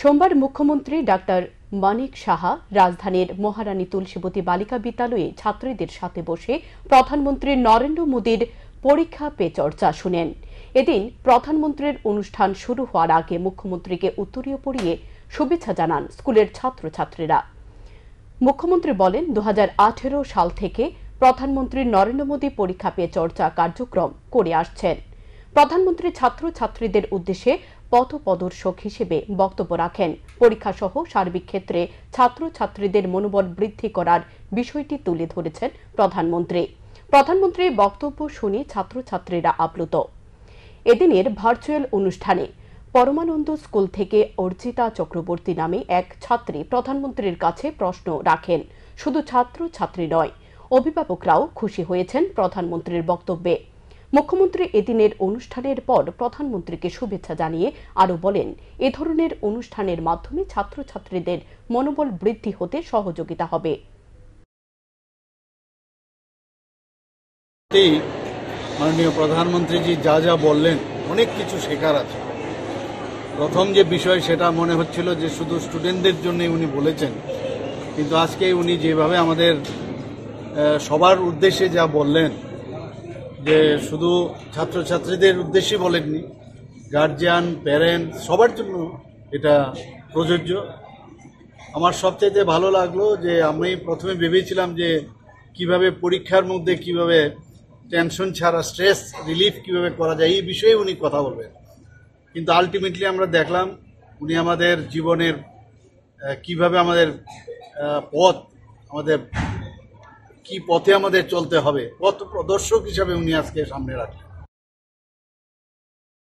সোমবার মুখ্যমন্ত্রী ডাক্তার মানিক সাহা রাজধানীর মহারানী তুলসীবতী বালিকা বিদ্যালয়ে ছাত্রীদের সাথে বসে প্রধানমন্ত্রী নরেন্দ্র মোদীর পরীক্ষা পে চর্চা শুনেন। এদিন প্রধানমন্ত্রীর অনুষ্ঠান শুরু হওয়ার আগে মুখ্যমন্ত্রীকে উত্তরীয় পড়িয়ে শুভেচ্ছা জানান স্কুলের ছাত্রছাত্রীরা। মুখ্যমন্ত্রী বলেন দু হাজার আঠেরো সাল থেকে প্রধানমন্ত্রী নরেন্দ্র মোদী পরীক্ষা পে চর্চা কার্যক্রম করে আসছেন। প্রধানমন্ত্রী ছাত্রছাত্রীদের উদ্দেশ্যে পথ প্রদর্শক হিসেবে বক্তব্য রাখেন। পরীক্ষা সহ সার্বিক ক্ষেত্রে ছাত্রছাত্রীদের মনোবল বৃদ্ধি করার বিষয়টি তুলে ধরেছেন প্রধানমন্ত্রী। প্রধানমন্ত্রীর বক্তব্য শুনে ছাত্রছাত্রীরা আপ্লুত। এদিনের ভার্চুয়াল অনুষ্ঠানে পরমানন্দ স্কুল থেকে অর্জিতা চক্রবর্তী নামে এক ছাত্রী প্রধানমন্ত্রীর কাছে প্রশ্ন রাখেন। শুধু ছাত্র ছাত্রী নয়, অভিভাবকরাও খুশি হয়েছেন প্রধানমন্ত্রীর বক্তব্যে। মুখ্যমন্ত্রী এদিনের অনুষ্ঠানের পর প্রধানমন্ত্রীকে শুভেচ্ছা জানিয়ে আরও বলেন, এ ধরনের অনুষ্ঠানের মাধ্যমে ছাত্রছাত্রীদের মনোবল বৃদ্ধি হতে সহযোগিতা হবে। মাননীয় প্রধানমন্ত্রীজি যা যা বললেন, অনেক কিছু শেখার আছে। প্রথম যে বিষয় সেটা মনে হচ্ছিল যে শুধু স্টুডেন্টদের জন্য উনি বলেছেন, কিন্তু আজকে উনি যেভাবে আমাদের সবার উদ্দেশ্যে যা বললেন যে শুধু ছাত্রছাত্রীদের উদ্দেশ্যে বলেননি গার্জিয়ান প্যারেন্টস সবার জন্য এটা প্রযোজ্য। আমার সবচাইতে ভালো লাগল যে আমি প্রথমে ভেবেছিলাম যে কীভাবে পরীক্ষার মধ্যে কীভাবে টেনশন ছাড়া স্ট্রেস রিলিফ কীভাবে করা যায়, এই বিষয়ে উনি কথা বলবেন। কিন্তু আলটিমেটলি আমরা দেখলাম উনি আমাদের জীবনের কীভাবে আমাদের পথ, আমাদের কি পথে আমাদের চলতে হবে পথ প্রদর্শক হিসাবে উনি আজকে সামনে রাখলেন।